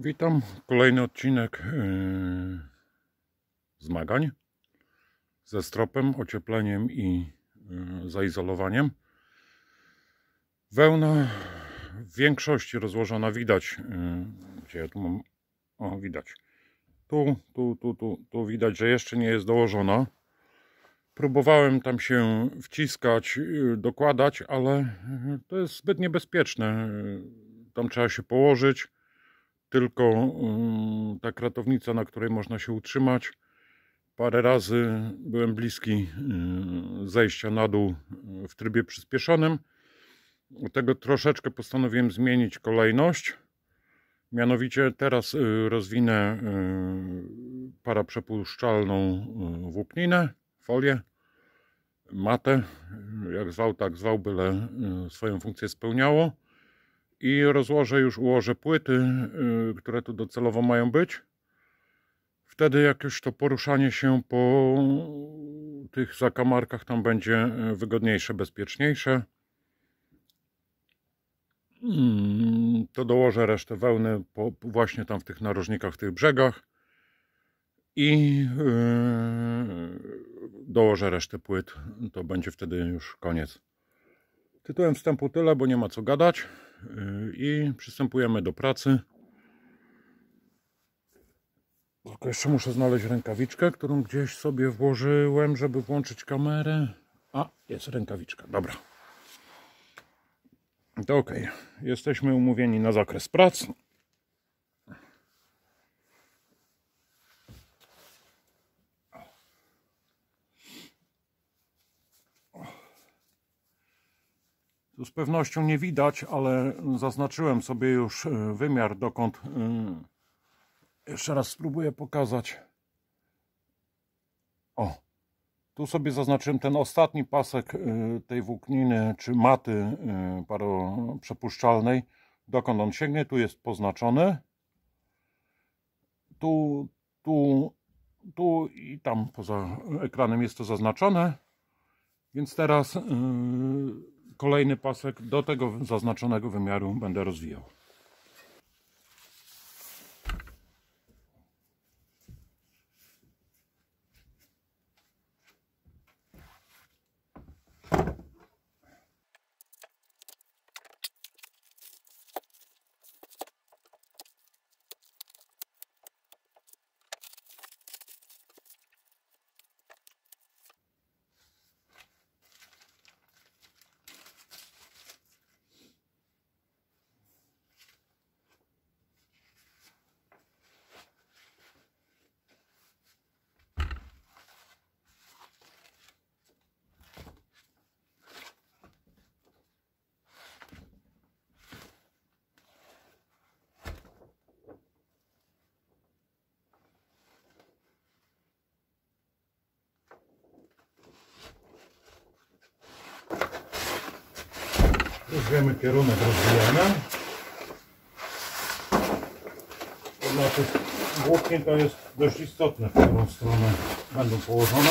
Witam. Kolejny odcinek yy, zmagań ze stropem, ociepleniem i yy, zaizolowaniem. Wełna w większości rozłożona widać. Yy, gdzie ja tu mam? O, widać. Tu, tu, tu, tu, tu widać, że jeszcze nie jest dołożona. Próbowałem tam się wciskać, yy, dokładać, ale to jest zbyt niebezpieczne. Yy, Tam trzeba się położyć tylko mm, ta kratownica, na której można się utrzymać. Parę razy byłem bliski y, zejścia na dół y, w trybie przyspieszonym. Dlatego troszeczkę postanowiłem zmienić kolejność. Mianowicie teraz y, rozwinę paraprzepuszczalną włókninę, folię, matę, jak zwał, tak zwał, byle swoją funkcję spełniało i rozłożę już, ułożę płyty, y, które tu docelowo mają być. Wtedy jak już to poruszanie się po tych zakamarkach tam będzie y, wygodniejsze, bezpieczniejsze. Mm, to dołożę resztę wełny po, właśnie tam w tych narożnikach, w tych brzegach i yy, dołożę resztę płyt. To będzie wtedy już koniec. Tytułem wstępu tyle, bo nie ma co gadać i przystępujemy do pracy. Tylko jeszcze muszę znaleźć rękawiczkę, którą gdzieś sobie włożyłem, żeby włączyć kamerę. A, jest rękawiczka, dobra. To ok, jesteśmy umówieni na zakres prac. Tu z pewnością nie widać, ale zaznaczyłem sobie już e, wymiar, dokąd. E, jeszcze raz spróbuję pokazać. O, tu sobie zaznaczyłem ten ostatni pasek e, tej włókniny czy maty paroprzepuszczalnej. Dokąd on sięgnie, tu jest poznaczony. Tu, tu, tu i tam poza ekranem jest to zaznaczone. Więc teraz. Yy, kolejny pasek do tego zaznaczonego wymiaru będę rozwijał. Już kierunek rozwijania. Dla tych włókien to jest dość istotne, w którą stronę będą położone.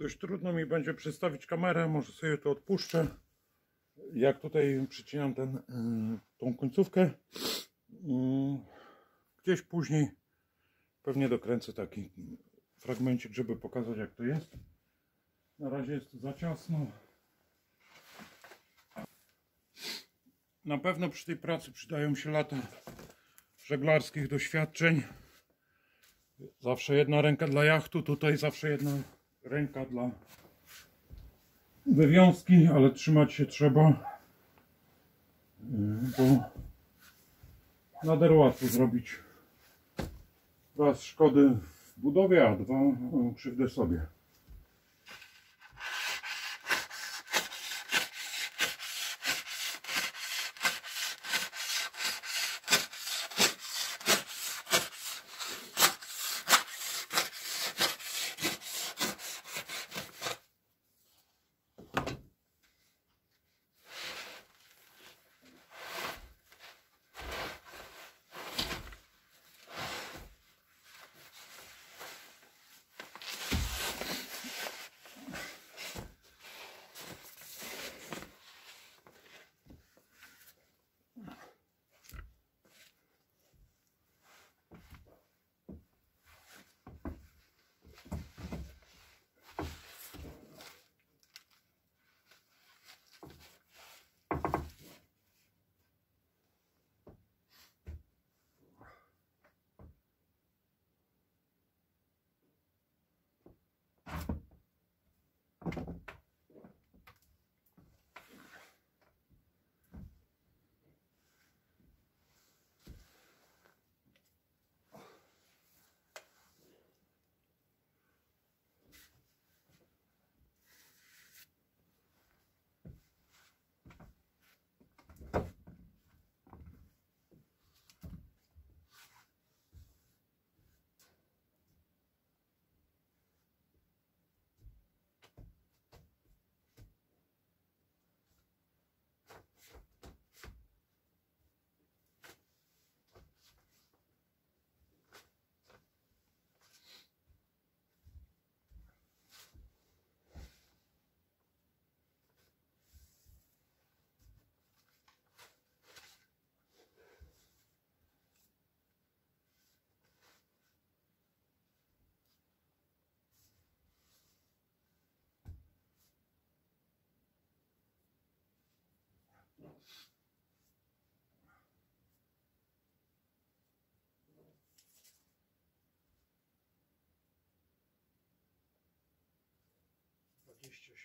Dość trudno mi będzie przestawić kamerę, może sobie to odpuszczę. Jak tutaj przycinam ten, y, tą końcówkę, y, gdzieś później pewnie dokręcę taki fragmencik, żeby pokazać jak to jest. Na razie jest za ciasno. Na pewno przy tej pracy przydają się lata żeglarskich doświadczeń. Zawsze jedna ręka dla jachtu, tutaj zawsze jedna ręka dla wywiązki, ale trzymać się trzeba, yy, bo nader łatwo zrobić raz szkody w budowie, a dwa yy, krzywdę sobie.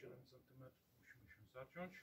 Dwadzieścia siedem centymetrów musimy się zaciąć.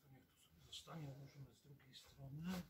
To niech zostanie, możemy z drugiej strony.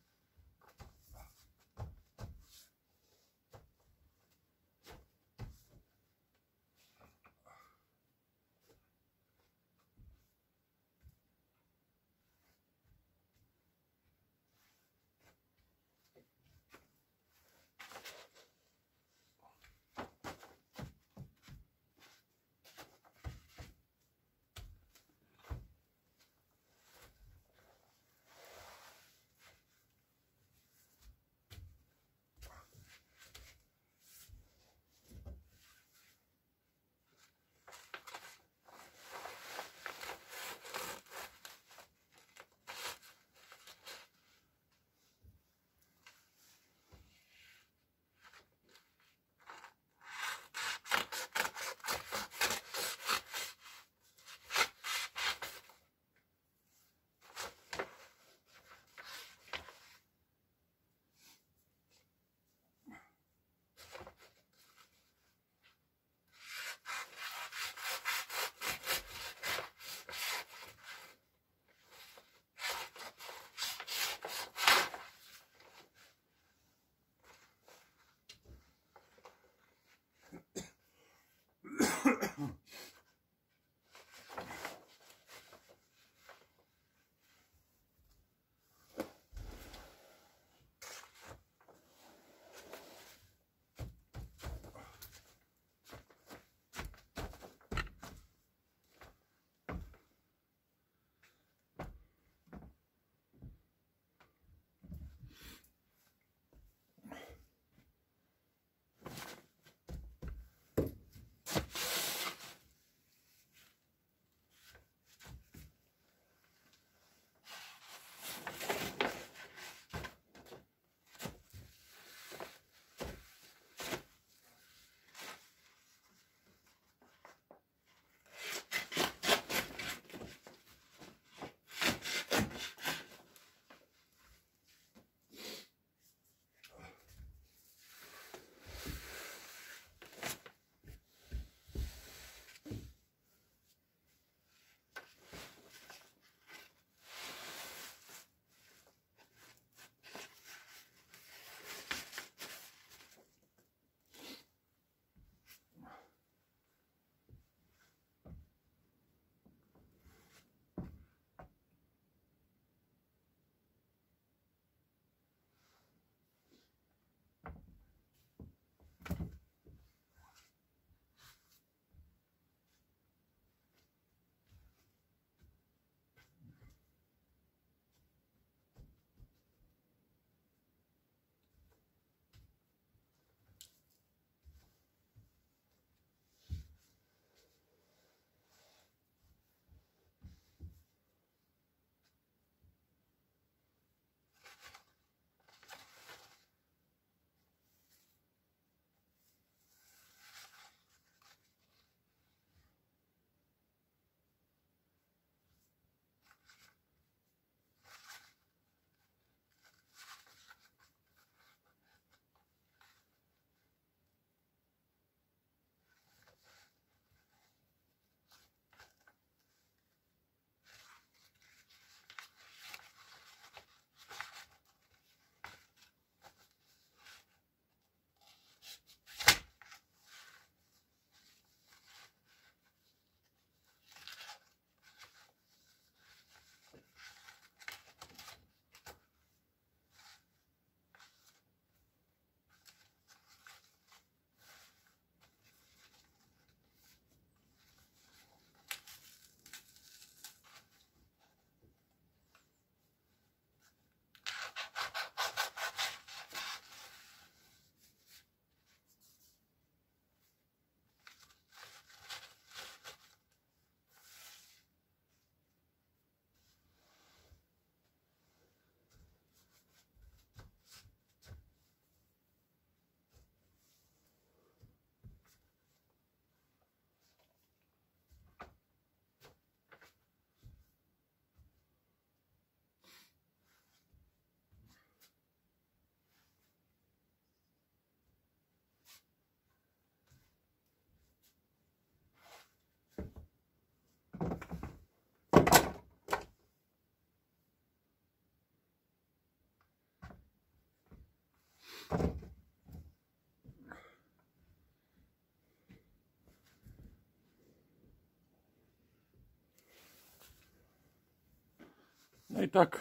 No i tak,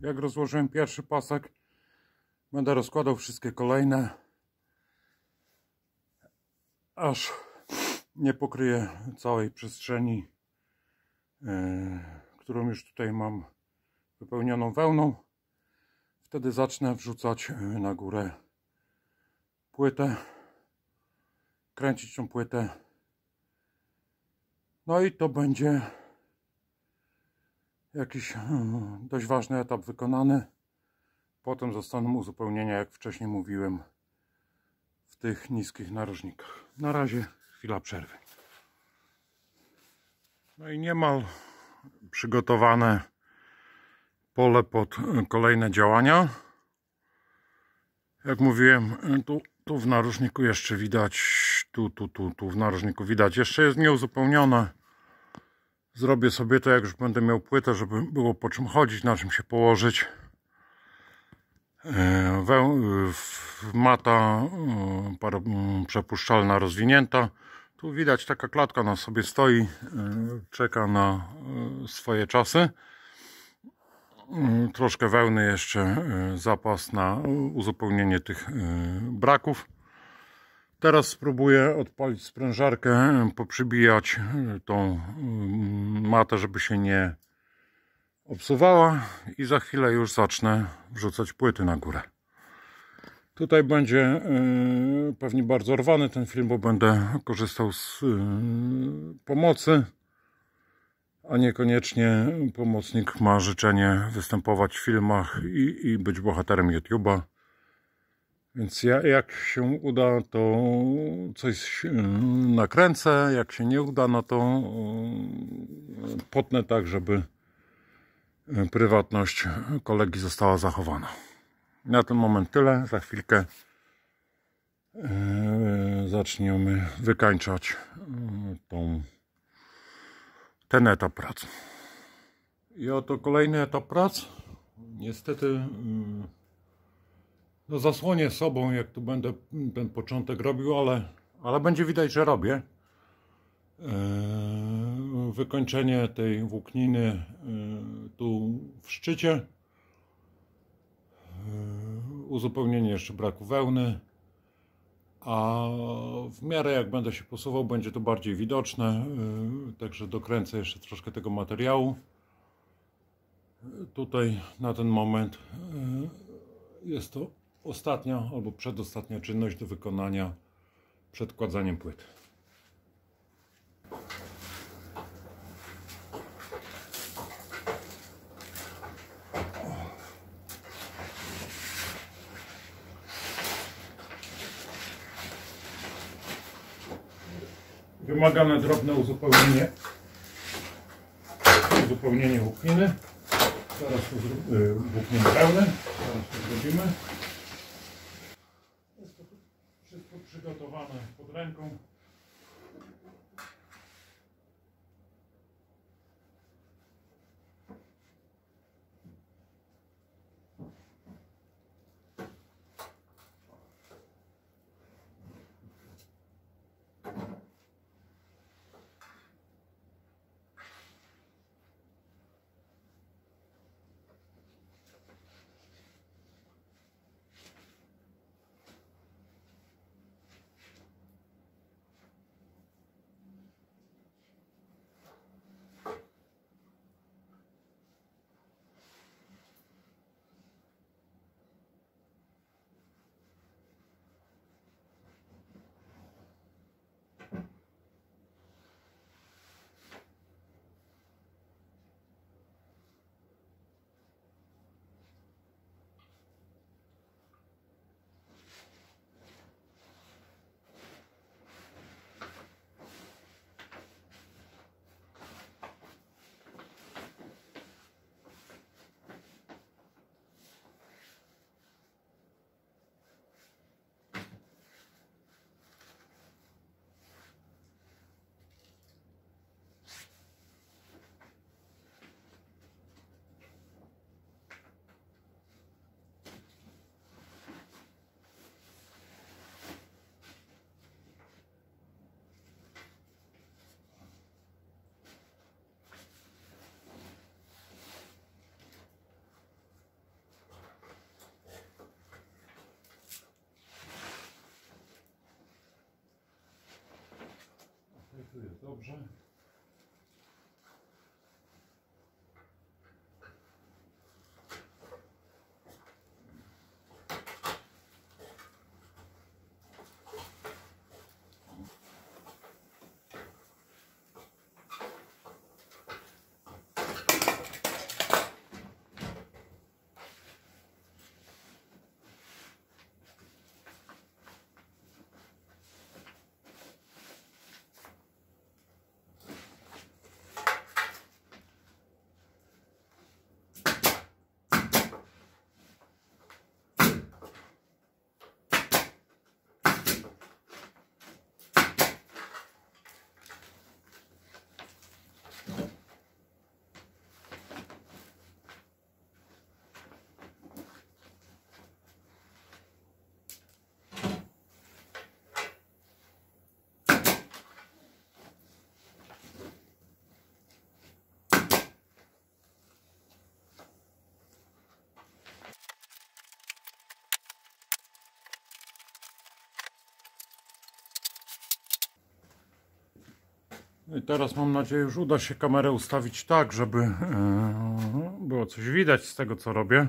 jak rozłożyłem pierwszy pasek, będę rozkładał wszystkie kolejne, aż nie pokryję całej przestrzeni, e, którą już tutaj mam wypełnioną wełną. Wtedy zacznę wrzucać e, na górę płytę, kręcić tą płytę. No i to będzie jakiś hmm, dość ważny etap wykonany. Potem zostaną uzupełnienia, jak wcześniej mówiłem, w tych niskich narożnikach. Na razie chwila przerwy. No i niemal przygotowane pole pod kolejne działania. Jak mówiłem, tu, tu w narożniku jeszcze widać, tu, tu, tu, tu w narożniku widać, jeszcze jest nieuzupełnione. Zrobię sobie to, jak już będę miał płytę, żeby było po czym chodzić, na czym się położyć. E, mata e, przepuszczalna, rozwinięta. Tu widać taka klatka na sobie stoi, e, czeka na swoje czasy. Troszkę wełny jeszcze zapas na uzupełnienie tych braków. Teraz spróbuję odpalić sprężarkę, poprzybijać tą matę, żeby się nie obsuwała i za chwilę już zacznę wrzucać płyty na górę. Tutaj będzie yy, pewnie bardzo rwany ten film, bo będę korzystał z yy, pomocy, a niekoniecznie pomocnik ma życzenie występować w filmach i, i być bohaterem YouTube'a. Więc ja, jak się uda, to coś nakręcę. Jak się nie uda, no to potnę tak, żeby prywatność kolegi została zachowana. Na ten moment tyle. Za chwilkę zaczniemy wykańczać tą, ten etap prac. I oto kolejny etap prac. Niestety no zasłonię sobą, jak tu będę ten początek robił, ale, ale będzie widać, że robię. Eee, wykończenie tej włókniny eee, tu w szczycie. Eee, uzupełnienie jeszcze braku wełny. A w miarę jak będę się posuwał, będzie to bardziej widoczne. Także dokręcę jeszcze troszkę tego materiału. Tutaj na ten moment jest to ostatnia albo przedostatnia czynność do wykonania przed kładzaniem płyt. Wymagane drobne uzupełnienie uzupełnienie włókniny. Teraz to y, włókniny pełne. Teraz to zrobimy. Przygotowane Jest dobrze. I teraz mam nadzieję, że uda się kamerę ustawić tak, żeby e, było coś widać z tego co robię.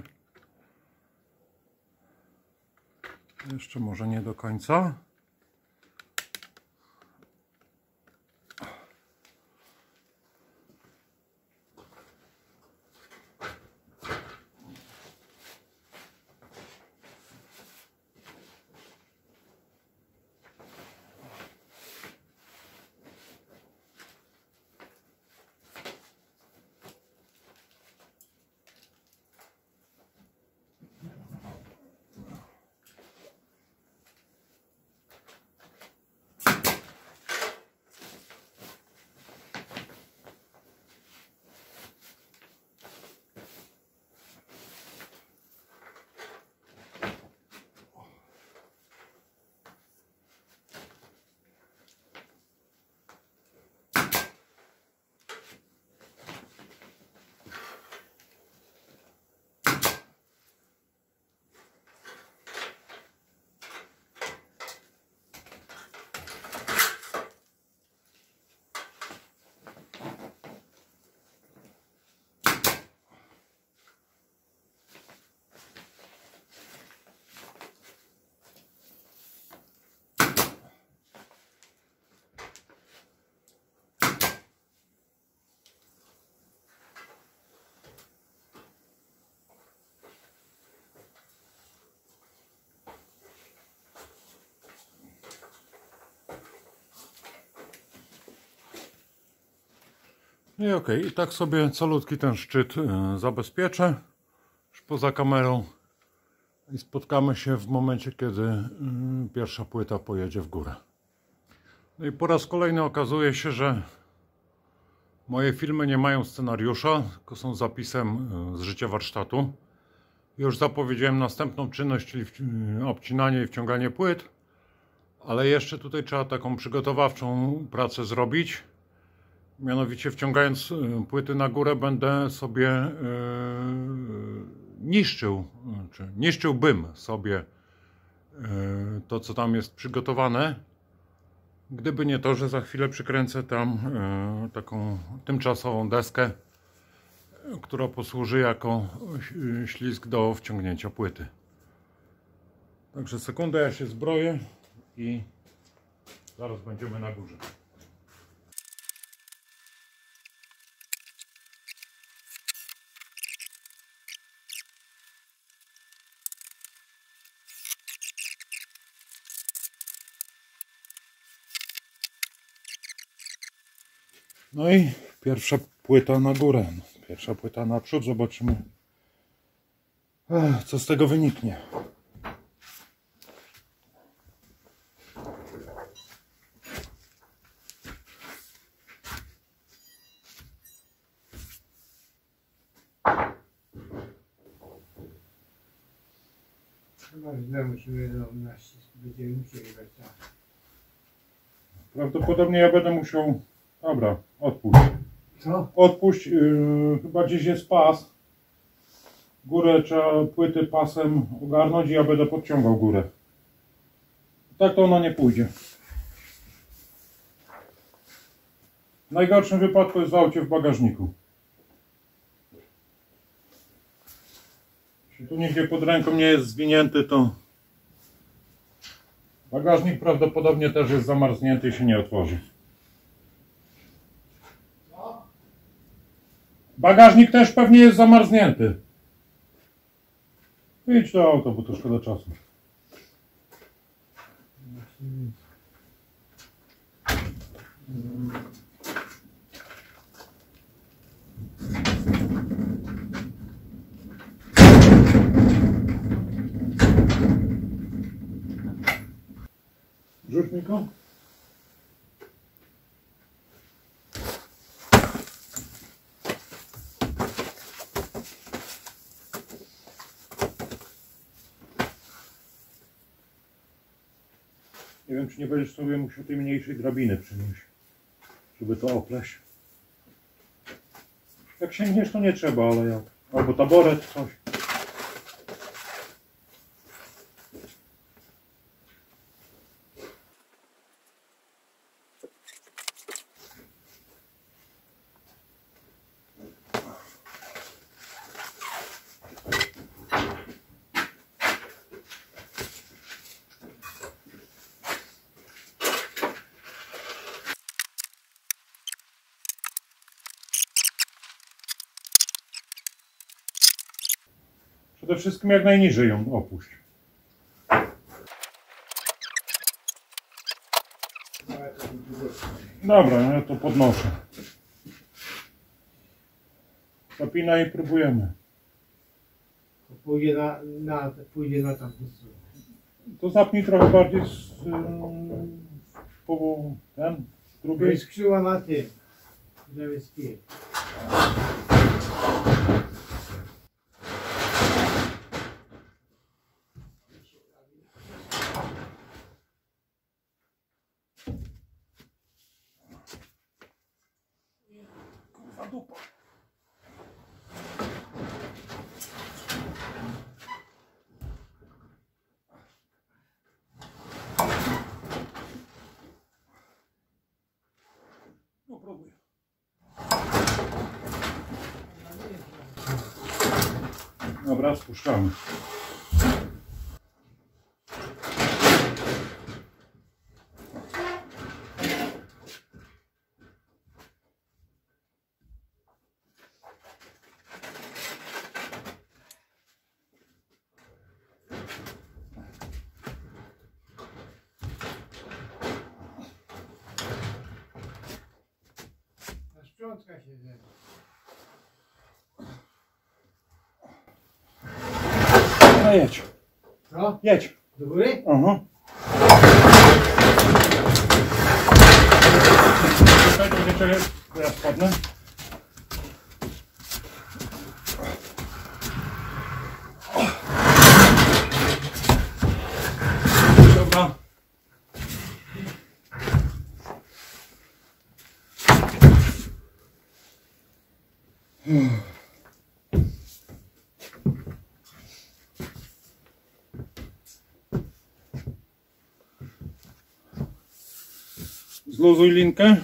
Jeszcze może nie do końca. I ok, i tak sobie calutki ten szczyt e, zabezpieczę już poza kamerą i spotkamy się w momencie, kiedy e, pierwsza płyta pojedzie w górę. No i po raz kolejny okazuje się, że moje filmy nie mają scenariusza, tylko są zapisem e, z życia warsztatu. Już zapowiedziałem następną czynność, czyli obcinanie i wciąganie płyt, ale jeszcze tutaj trzeba taką przygotowawczą pracę zrobić Mianowicie wciągając y, płyty na górę będę sobie yy, niszczył, czy niszczyłbym sobie yy, to, co tam jest przygotowane. Gdyby nie to, że za chwilę przykręcę tam taką tymczasową deskę, która posłuży jako ślizg do wciągnięcia płyty. Także sekundę ja się zbroję i zaraz będziemy na górze. No i pierwsza płyta na górę. Pierwsza płyta naprzód. Zobaczymy, co z tego wyniknie. Chyba źle musimy na ścisk. Będziemy musieli brać. Prawdopodobnie ja będę musiał Dobra, odpuść. Co? Odpuść, yy, chyba gdzieś jest pas. Górę trzeba płyty pasem ogarnąć i ja będę podciągał górę. Tak to ona nie pójdzie. W najgorszym wypadku jest w aucie w bagażniku. Jeśli tu nigdzie pod ręką nie jest zwinięty, to bagażnik prawdopodobnie też jest zamarznięty i się nie otworzy. Bagażnik też pewnie jest zamarznięty. Idź do auta, bo to szkoda czasu. Rzuć mi go. Nie wiem, czy nie będziesz sobie musiał tej mniejszej drabiny przynieść, żeby to opleść. Jak sięgniesz, to nie trzeba, ale jak. Albo taboret, coś. Wszystkim jak najniżej ją opuść. Dobra, ja to podnoszę. Zapinaj i próbujemy. To Pójdzie na, na, pójdzie na tamtą stronę. To zapnij trochę bardziej z po ten, z To drugiej. jest krzyła na tym. Żeby spieć. No próbuj. Dobra, spuszczamy. Ячик. Добрий? Ага. Чекайте, чекайте. Я складно. Zluzuj linkę.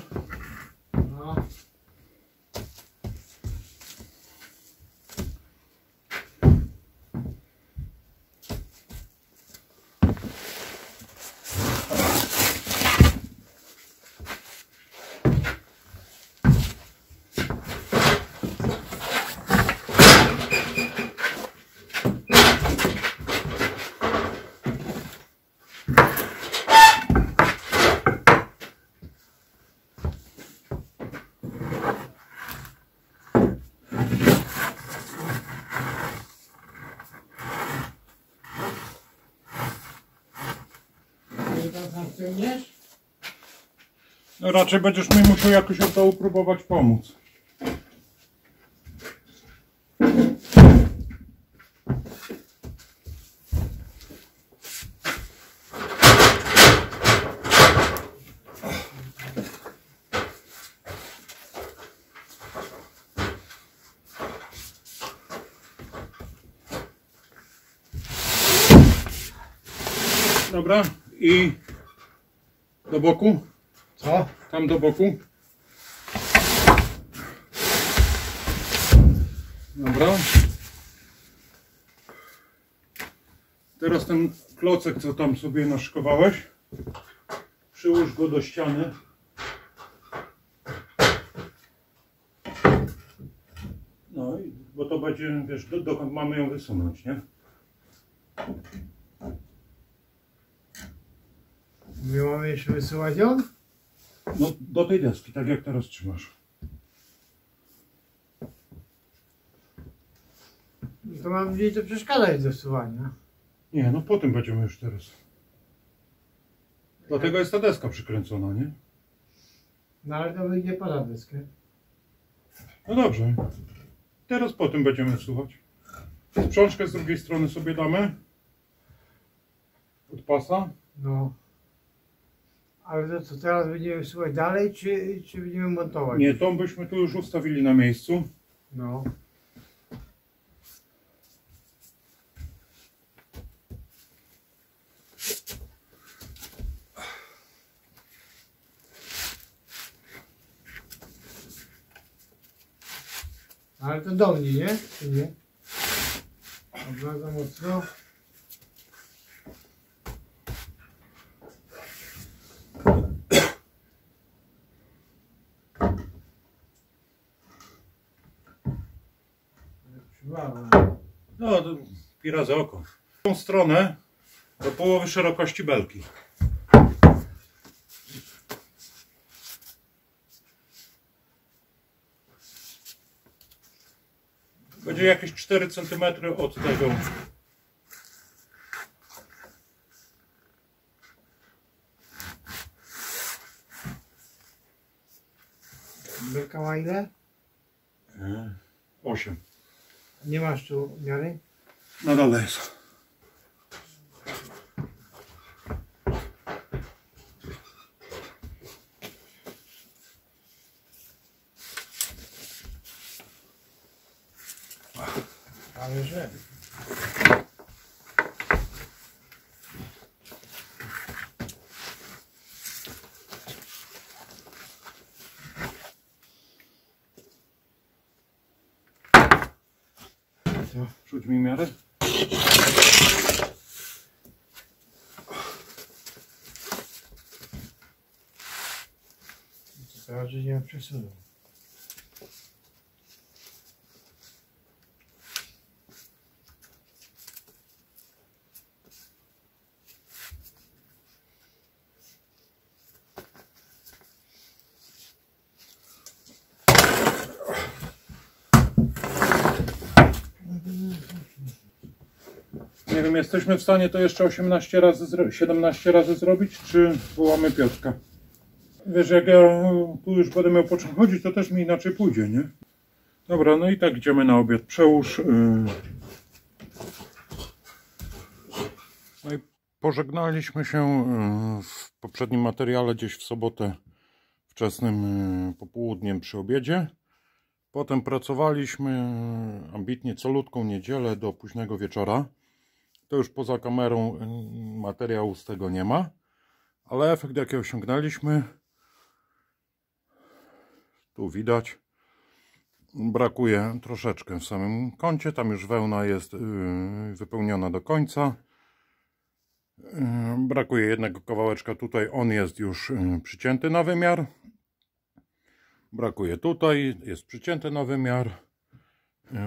Ciągniesz? No raczej będziesz mi musiał jakoś od dołu próbować pomóc. boku. Co? Tam do boku. Dobra. Teraz ten klocek, co tam sobie naszykowałeś, przyłóż go do ściany. No i bo to będzie, wiesz, do, dokąd mamy ją wysunąć, nie? My mamy jeszcze wysyłać ją? No, do tej deski, tak jak teraz trzymasz. No To mam gdzieś to przeszkadzać do wsuwania. Nie, no po tym będziemy już teraz. Dlatego jest ta deska przykręcona, nie? No ale to wyjdzie poza deskę. No dobrze. Teraz po tym będziemy wsuwać. Sprzączkę z drugiej strony sobie damy. Od pasa. No. Ale to co, teraz będziemy wsuwać dalej, czy, czy będziemy montować? Nie, tą byśmy tu już ustawili na miejscu. No. Ale to do mnie, nie? Czy nie? Dobra, za mocno. No, pi razy oko. W tą stronę do połowy szerokości belki. Będzie jakieś 4 cm od tego. Belka ma ile? 8. Nie masz tu miary? Na dole jest. Ale że. Co? Rzuć mi miarę. Że nie przesunął. Nie wiem, jesteśmy w stanie to jeszcze 18 razy, zro- 17 razy zrobić, czy wołamy Piotrka? Wiesz, jak ja tu już będę miał po czym chodzić, to też mi inaczej pójdzie, nie? Dobra, no i tak idziemy na obiad. Przełóż. Yy... No i pożegnaliśmy się yy, w poprzednim materiale gdzieś w sobotę wczesnym yy, popołudniem przy obiedzie. Potem pracowaliśmy yy, ambitnie calutką niedzielę do późnego wieczora. To już poza kamerą y, materiału z tego nie ma, ale efekt jaki osiągnęliśmy, tu widać, brakuje troszeczkę w samym kącie, tam już wełna jest y, wypełniona do końca. Y, Brakuje jednego kawałeczka tutaj, on jest już y, przycięty na wymiar. Brakuje tutaj, jest przycięty na wymiar.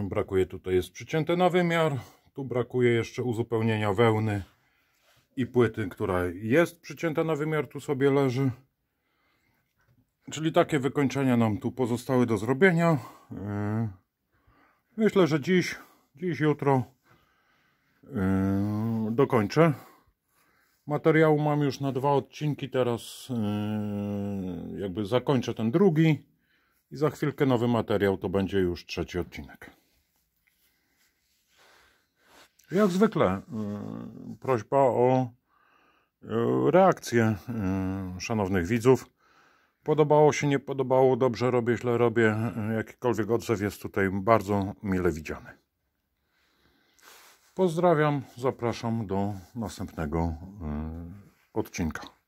Brakuje tutaj, jest przycięty na wymiar. Tu brakuje jeszcze uzupełnienia wełny i płyty, która jest przycięta na wymiar, tu sobie leży. Czyli takie wykończenia nam tu pozostały do zrobienia. Yy, Myślę, że dziś, dziś, jutro yy, dokończę. Materiału mam już na dwa odcinki, teraz yy, jakby zakończę ten drugi i za chwilkę nowy materiał to będzie już trzeci odcinek. Jak zwykle prośba o reakcję szanownych widzów. Podobało się, nie podobało, dobrze robię, źle robię. Jakikolwiek odzew jest tutaj bardzo mile widziany. Pozdrawiam, zapraszam do następnego yy, odcinka.